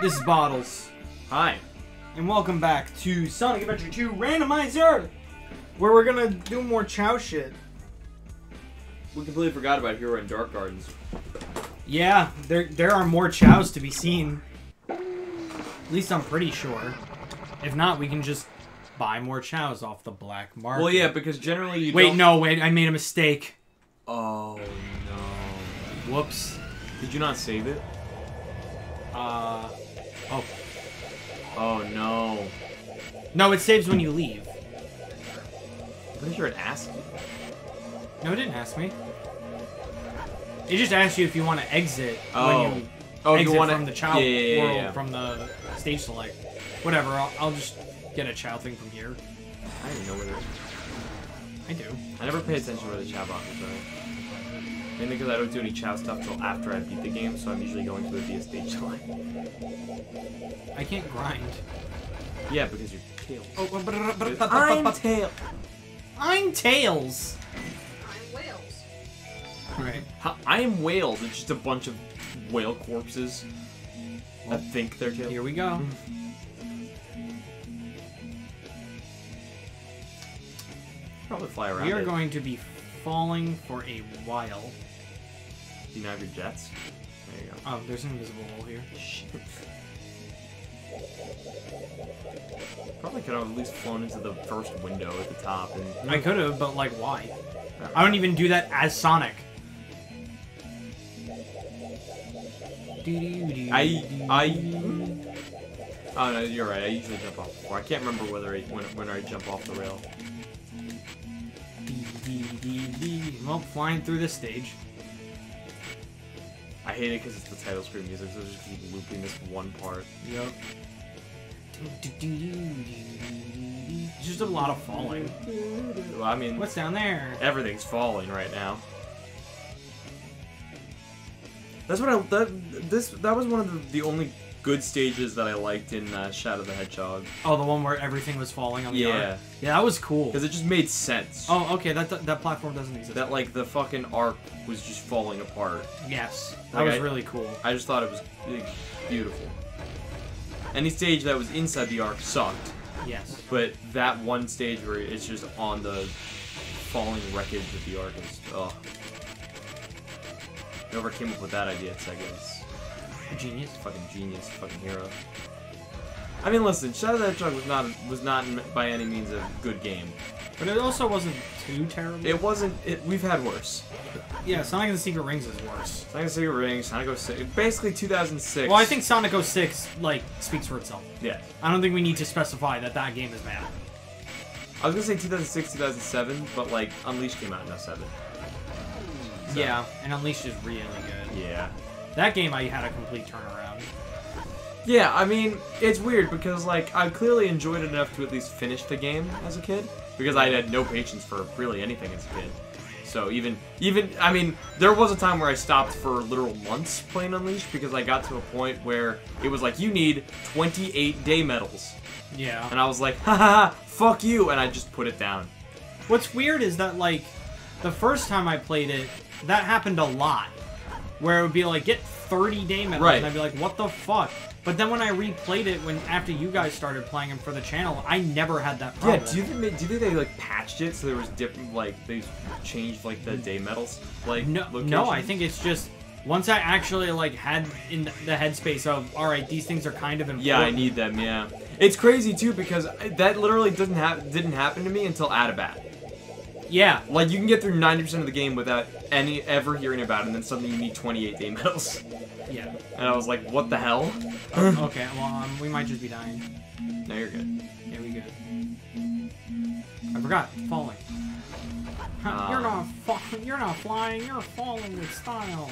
This is Bottles, Hi. and welcome back to Sonic Adventure 2 Randomizer, where we're gonna do more Chao shit. We completely forgot about Hero and Dark Gardens. Yeah, there there are more Chaos to be seen. At least I'm pretty sure. If not, we can just buy more Chaos off the black market. Well, yeah, because generally you Wait, don't... no, wait, I made a mistake. Oh, no. Whoops. Did you not save it? Uh, oh. Oh, no. No, it saves when you leave. I'm pretty sure it asked you. No, it didn't ask me. It just asks you if you want to exit Oh. when you Oh, exit you want from the child yeah, yeah, yeah, world yeah. from the stage select. Whatever, I'll, I'll just get a Chao thing from here. I didn't know where it I do. I never pay attention where the Chao boxes are. Mainly because I don't do any Chao stuff till after I beat the game, so I'm usually going to it via stage select. I can't grind. Yeah, because you're Tails. Oh, but- but- but- but- I'm but- Tails. I'm Tails. I'm Wales. Right. I am Whales. It's just a bunch of whale corpses. I think they're Tails. Here we go. Mm. Probably fly around We are it. going to be falling for a while. Do you not have your jets? There you go. Oh, there's an invisible hole here. Probably could have at least flown into the first window at the top and I could have, but like, why? I don't even do that as Sonic. I I Oh no, you're right. I usually jump off before. I can't remember whether I when when I jump off the rail. Well, flying through this stage. I hate it because it's the title screen music, so I just keep looping this one part. Yep. Just a lot of falling. Well, I mean, What's down there? everything's falling right now. That's what I that this that was one of the, the only good stages that I liked in uh, Shadow the Hedgehog. Oh, the one where everything was falling on the Yeah. ARK? Yeah, that was cool. Because it just made sense. Oh, okay, that that platform doesn't exist. That like the fucking ARK was just falling apart. yes, that Like, was I- really cool. I just thought it was like, beautiful. Any stage that was inside the ARK sucked, Yes. but that one stage where it's just on the falling wreckage of the ARK is oh. Whoever came up with that idea at Sega is Genius. fucking genius, fucking hero. I mean, listen, Shadow the Hedgehog was not was not by any means a good game. But it also wasn't too terrible. It wasn't. It, we've had worse. yeah, Sonic and the Secret Rings is worse. Sonic the Secret Rings, Sonic 06, basically 2006. Well, I think Sonic 06, like, speaks for itself. Yeah. I don't think we need to specify that that game is bad. I was gonna say 2006, 2007, but like Unleashed came out in 07. So, Yeah, and Unleashed is really good. Yeah. That game, I had a complete turnaround. Yeah, I mean, it's weird because like I clearly enjoyed it enough to at least finish the game as a kid because I had no patience for really anything as a kid. So even even I mean, there was a time where I stopped for literal months playing Unleashed because I got to a point where it was like you need 28 day medals, Yeah. and I was like, ha ha ha, fuck you, and I just put it down. What's weird is that, like, the first time I played it, that happened a lot. Where it would be like, get 30 day medals, Right. and I'd be like, what the fuck? But then when I replayed it, when after you guys started playing them for the channel, I never had that problem. Yeah, do you think they, do you think they like patched it so there was different like they changed like the day medals like No, locations? no, I think it's just once I actually like had in the headspace of all right, these things are kind of important. Yeah, I need them. Yeah, it's crazy too because that literally doesn't have didn't happen to me until Adabat. Yeah, Like you can get through ninety percent of the game without any ever hearing about it, and then suddenly you need twenty eight day medals, yeah. and I was like, what the hell? okay, well, um, we might just be dying. No, you're good. Yeah, we good. I forgot falling. Huh, you're not you're not flying. You're falling with style.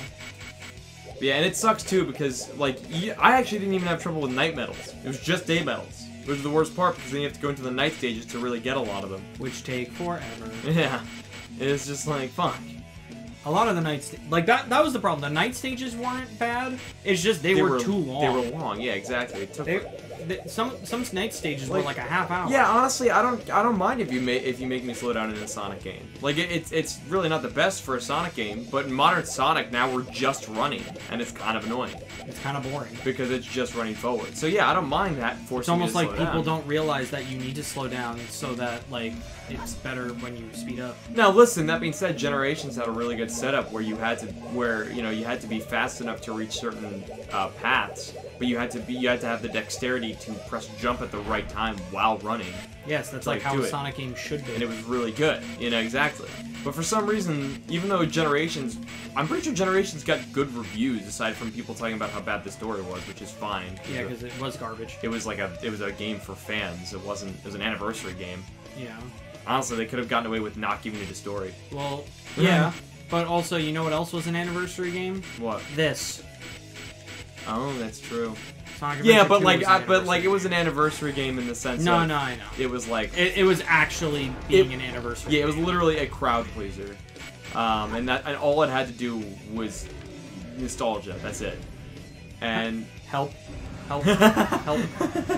Yeah, and it sucks too because like I actually didn't even have trouble with night medals. It was just day medals, which is the worst part because then you have to go into the night stages to really get a lot of them. which take forever. Yeah, it's just like fuck. A lot of the night, sta- like that, that was the problem. The night stages weren't bad. It's just they, were, too long. They were long. Yeah, exactly. It took They, th- some some Snake stages were Like- like a half hour. Yeah, honestly, I don't I don't mind if you make if you make me slow down in a Sonic game. Like it, it's it's really not the best for a Sonic game, but in modern Sonic now we're just running, and it's kind of annoying it's kind of boring. because it's just running forward. So yeah, I don't mind that forcing It's almost like people down. don't realize that you need to slow down so that like it's better when you speed up. Now listen, that being said, Generations had a really good setup where you had to where you know you had to be fast enough to reach certain uh, paths, but you had to be you had to have the dexterity to press jump at the right time while running. Yes, that's Like, how a it. Sonic game should be. and it was really good. You know exactly. But for some reason, even though Generations, I'm pretty sure Generations got good reviews aside from people talking about how bad the story was, which is fine. yeah, because it was garbage. it was like a it was a game for fans. It wasn't. It was an anniversary game. Yeah. Honestly, they could have gotten away with not giving you the story. Well, yeah. But also, you know what else was an anniversary game? What? This. Oh, that's true. Yeah, but like, I, but like, it was an anniversary game in the sense. No, of no, I know. It was like, It, it was actually being It- an anniversary. yeah, it was literally a crowd pleaser, um, and that and all it had to do was nostalgia. That's it. And Help. Help. help.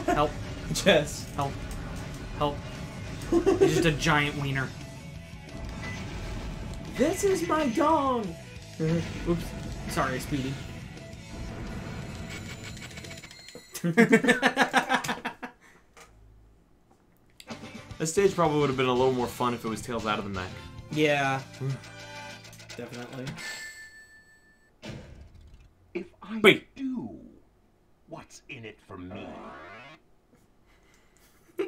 Help. Jess. Help. Help. He's just a giant wiener. This is my dong. Oops. Sorry, Speedy. This stage probably would have been a little more fun if it was Tails out of the mech. yeah. Definitely. If I Wait. do, what's in it for me?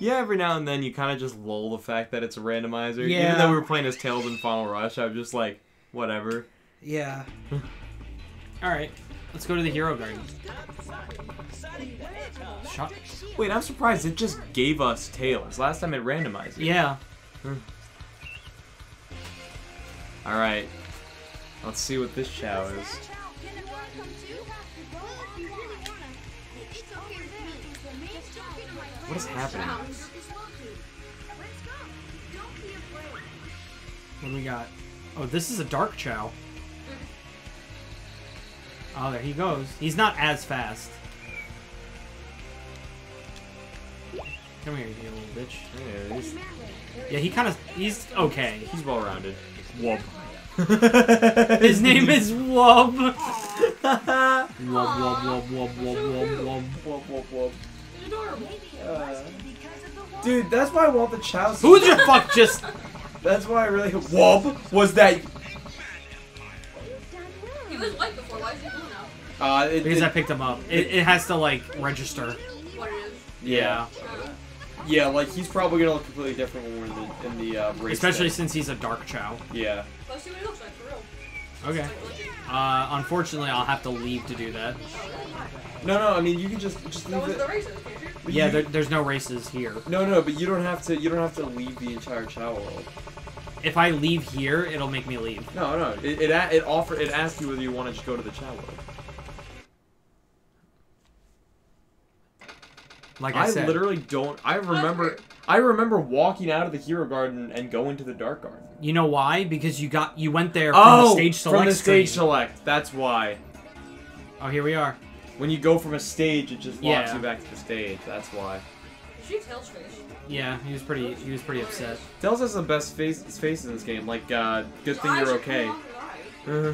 Yeah, every now and then you kind of just lull the fact that it's a randomizer. Yeah. Even though we were playing as Tails in Final Rush, I was just like, whatever. Yeah. Alright. Let's go to the Hero Garden. Shut. Wait, I'm surprised it just gave us Tails. Last time it randomized it. Yeah. Hmm. Alright. Let's see what this Chao is. What is happening? What do we got? Oh, this is a Dark Chao. Oh, there he goes. He's not as fast. Come here, you little bitch. Yeah, he's, Yeah, he kind of... He's okay. he's well rounded. Wub. His name is Wub. Wub, wub, wub, wub, wub, wub, wub. wub. Dude, that's why I want the Chao. Who the fuck just... That's why I really. Wub was that. Uh, it, Because it- I picked him up. It, it has to, like, register. What yeah, yeah, like he's probably gonna look completely different when we're in the in the uh, race. Especially day. since he's a Dark Chao. yeah. Let's see what he looks like for real. Okay. Uh, unfortunately, I'll have to leave to do that. No, no. I mean, you can just just That leave was the it. races, can't you? but Yeah, you- there, there's no races here. No, no, but you don't have to. You don't have to leave the entire Chao world. If I leave here, it'll make me leave. No, no. It it, it offer it asks you whether you want to just go to the Chao world. Like I, I said. literally don't. I remember. I remember walking out of the hero garden and going to the dark garden. You know why? Because you got you went there from Oh, the stage select from the screen. stage select. That's why. Oh, here we are. When you go from a stage, it just walks Yeah. you back to the stage. That's why. She Tails face. Yeah, he was pretty. He was pretty upset. Tails has the best face face in this game. Like, uh, good His thing eyes you're okay. Uh-huh.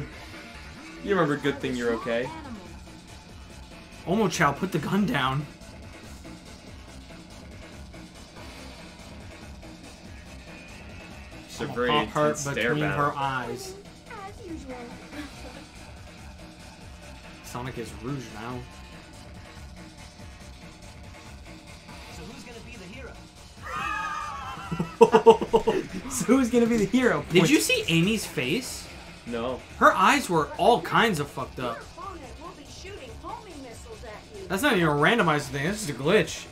You remember good thing you're okay? Omochao, put the gun down. She's a I'ma very pop her intense stare between battle. her eyes. As usual. Sonic is Rouge now. So who's gonna be the hero? so who's gonna be the hero? Did you see Amy's face? No. Her eyes were all kinds of fucked up. Opponent will be shooting homing missiles at you. That's not even a randomized thing. That's just a glitch.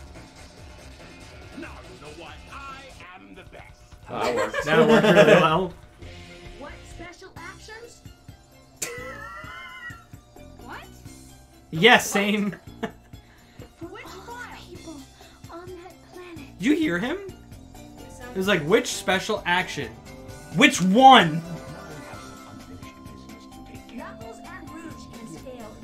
That works. That worked really well. What special actions? what? Yeah, same. For which file? people on that planet. Did you hear him? It was like, which special action? Which one? Knuckles and Rouge can scale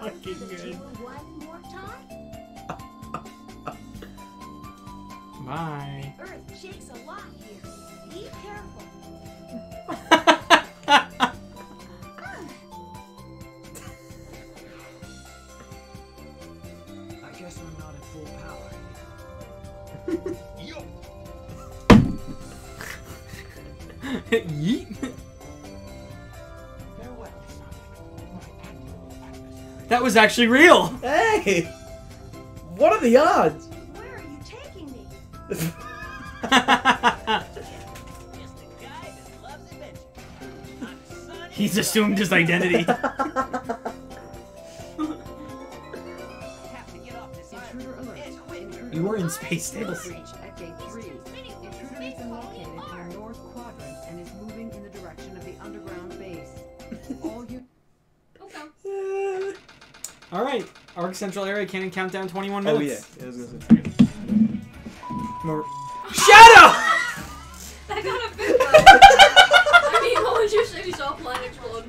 fucking good. one more time? Bye. Earth shakes a lot here. Be careful. Was actually real. Hey! What are the odds? Where are you taking me? Just a guy that loves adventure. I'm Sonic He's assumed his identity. Have to get off this Intruder island. alert. And quick. Intruder You were in space stables. ARK Central Area Cannon countdown 21 Oh minutes. yeah. yeah I gonna say. More- Shadow. That got a bit rough. I mean, what would you say if you saw a plane explode?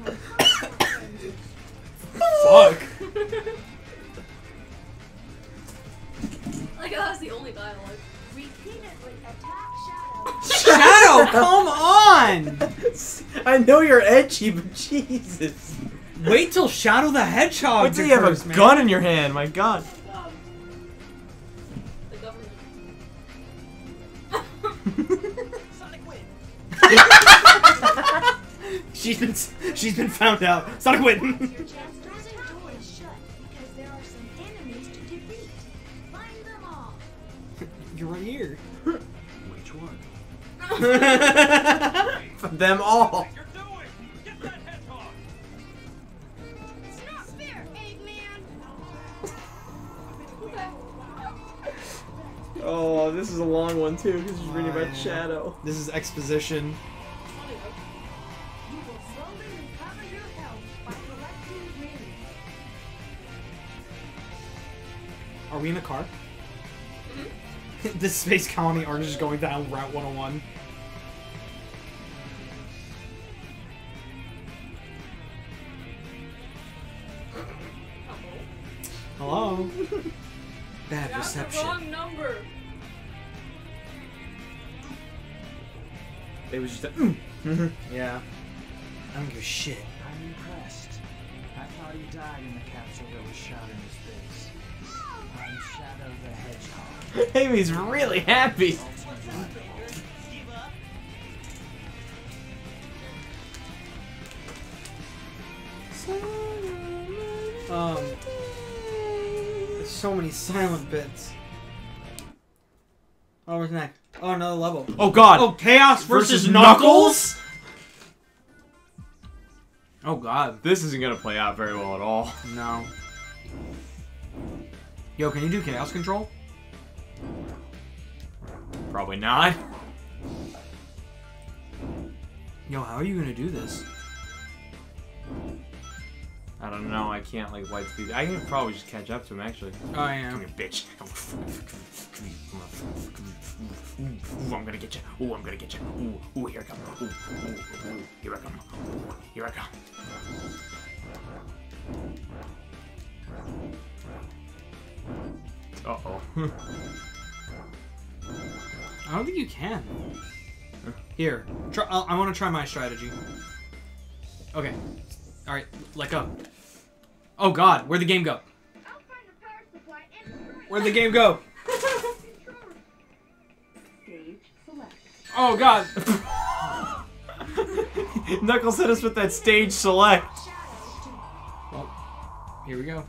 Fuck. Like, that's the only dialogue. Repeatedly attack Shadow. Shadow, come on. I know you're edgy, but Jesus. Wait till Shadow the Hedgehog. Wait till you have occurs, a man. gun in your hand. My God. The government. Sonic wins. She's been she's been found out. Sonic win. Your chest dressing door is shut because there are some enemies to defeat. Find them all. You're right here. Which one? Them all. This is a long one too, because she's reading Oh, about. Shadow. This is exposition. You will slowly recover your health by collecting rings. Are we in a car? Mm-hmm. this space colony are just going down Route 101. It was just a, Yeah. I don't give a shit. I'm impressed. I thought he died in the capsule that was shot in his face. I'm Shadow the Hedgehog. Amy's really happy. Um. There's so many silent bits. Oh, what's next? Oh, another level. Oh God. Oh, Chaos versus, Versus Knuckles? Knuckles? Oh God, This isn't gonna play out very well at all. no. Yo, can you do Chaos Control? Probably not. Yo, how are you gonna do this? I don't know. I can't like light speed. I can probably just catch up to him actually. Oh, I Come am. here, bitch. Ooh, I'm gonna get you. Ooh, I'm gonna get you. Ooh, ooh, here I come. Ooh, ooh, ooh, here I come. Here I come. Uh oh. I don't think you can. Here, try, I, I want to try my strategy. Okay. All right, let go. Oh God, where'd the game go? I'll find the power supply and destroy Where'd the game go? Oh God. Knuckles hit us with that stage select. Well, here we go.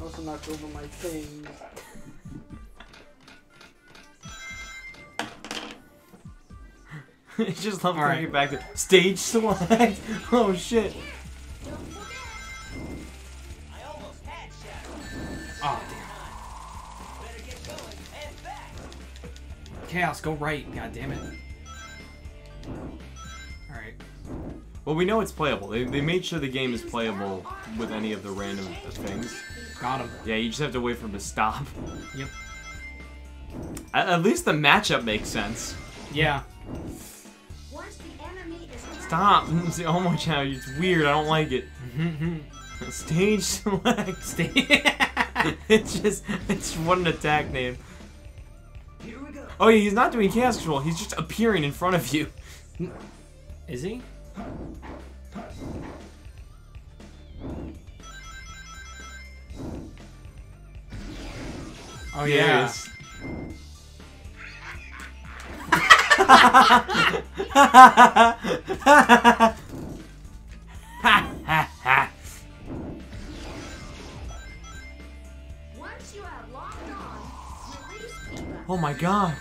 Also knocked over my thing. it's just love bringing right. it back to stage select. oh shit. Chaos, go right. God damn it. All right. Well, we know it's playable. They, they made sure the game is playable with any of the random things. Got him. Yeah, you just have to wait for him to stop. Yep. At, at least the matchup makes sense. Yeah. Stop. It's the Omo challenge. It's weird. I don't like it. Mm-hmm. Stage select. Stay. it's just it's what an attack name. Oh yeah, he's not doing chaos control. He's just appearing in front of you. Is he? Oh There he yeah. is. Once you have logged on, release oh my god.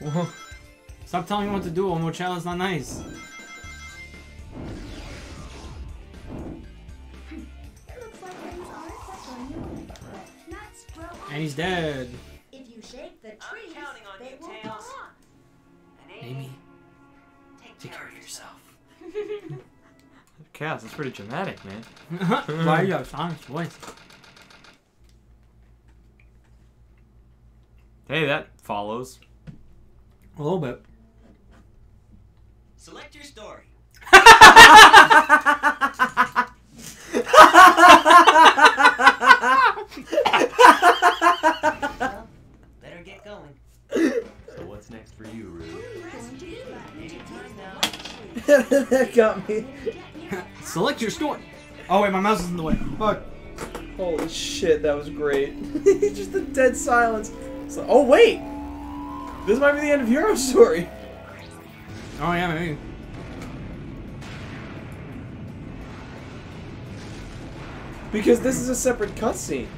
Whoa. Stop telling me what to do. Omo Challenge not nice. It looks like things aren't quite going your way. Nuts grow on And he's dead. If you shake the trees, counting on they you, will Tails. fall. Amy, Take, take care of yourself. Chaos, that's pretty dramatic, man. Why do you have Sonic's voice? Hey, that follows. A little bit. Select your story. well, better get going. So what's next for you, Rouge? Going to do that. Anytime now. that got me. Select your story. Oh wait, my mouse is in the way. Fuck. Holy shit, that was great. Just the dead silence. It's like, oh wait, this might be the end of Hero Story. Oh yeah, maybe. Because this is a separate cutscene.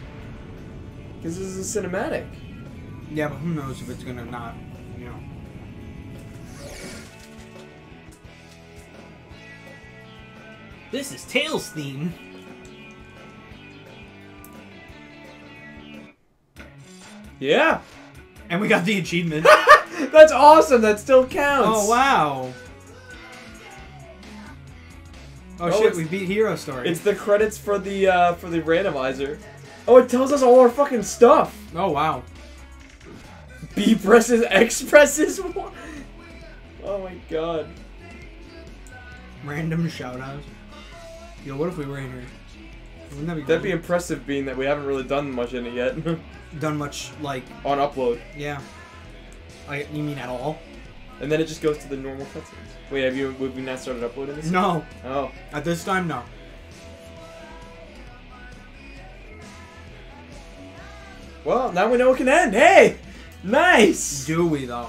Because this is a cinematic. Yeah, but who knows if it's gonna not, you know. This is Tails' theme. Yeah. And we got the achievement. That's awesome. That still counts. oh wow. Oh, Oh, shit, we beat Hero Story. It's the credits for the uh, for the randomizer. Oh, it tells us all our fucking stuff. oh wow. B presses, X presses. What? Oh my god. Random shoutouts. Yo, what if we were in here? Wouldn't that be That'd be impressive, being that we haven't really done much in it yet done much like on upload, yeah. I you mean at all? and then it just goes to the normal cutscenes. Wait, have you have we not started uploading this? No. Oh, At this time, no. well, now we know it can end. Hey, nice. Do we though?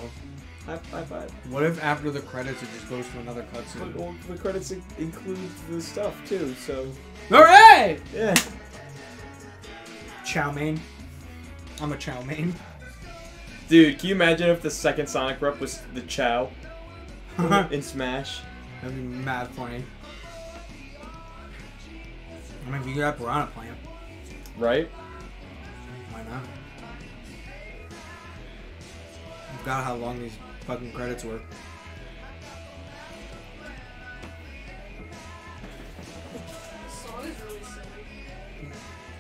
High, high five. What if after the credits it just goes to another But, cutscene? well, the credits include the stuff too, so Alright! yeah. Chow mein. I'm a chow mein. Dude, can you imagine if the second Sonic rep was the Chao in Smash? That'd be mad funny. I mean, if you got Piranha Plant, Right? why not? I forgot how long these fucking credits were.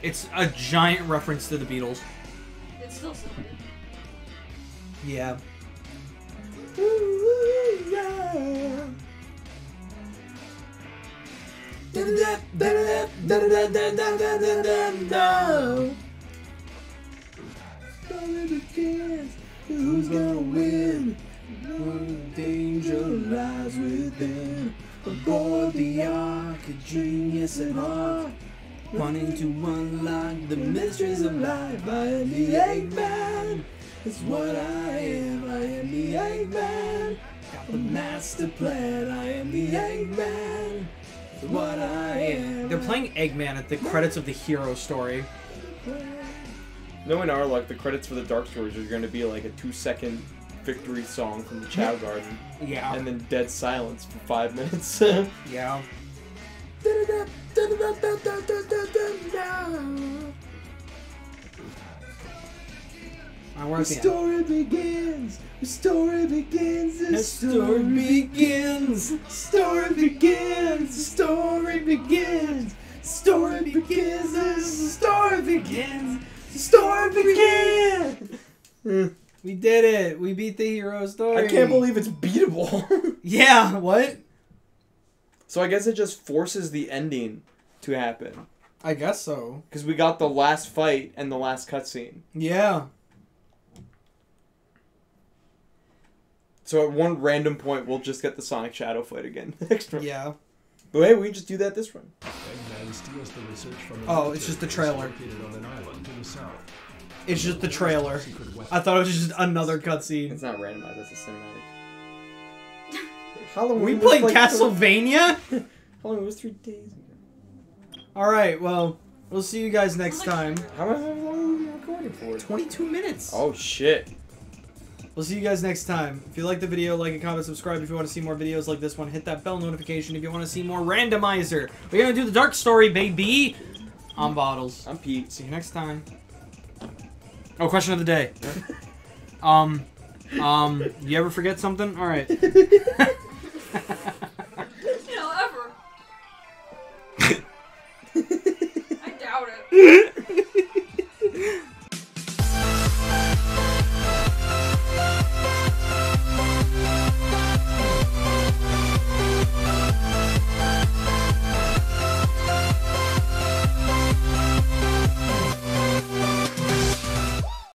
It's a giant reference to the Beatles. It's still silly. Yeah. Who's gonna win? Danger lies within. Aboard the ark, a genius at heart. Wanting to unlock the mysteries of life. I am the Eggman. It's what I am. I am the Eggman. Got the master plan. I am the Eggman. It's what I am. They're playing Eggman at the credits of the hero story. Knowing our luck, the credits for the Dark Stories are going to be like a two-second victory song from the Chao Garden, Yeah. and then dead silence for five minutes. yeah. I work The story begins. The story begins. The story begins. Story begins. The story begins. Story begins. The story begins. The story begins. We did it. We beat the hero story. I can't believe it's beatable. Yeah. What? So I guess it just forces the ending to happen I guess so. because we got the last fight and the last cutscene. Yeah. So at one random point, we'll just get the Sonic Shadow fight again next run. Yeah. But hey, we can just do that this run. Eggman steals the research from a Oh, it's just the trailer. on an island to the south. It's just the trailer. I thought it was just another cutscene. It's not randomized. It's a cinematic. Halloween. We was played like Castlevania? Three, Halloween was three days ago. Alright, well, we'll see you guys next time. How long have we been recording for? 22 minutes. Oh shit. We'll see you guys next time. If you like the video, like and comment, subscribe if you want to see more videos like this one. Hit that bell notification if you want to see more randomizer. We're gonna do the dark story, baby. On bottles. I'm Pete. See you next time. Oh, question of the day. um, um, you ever forget something? All right.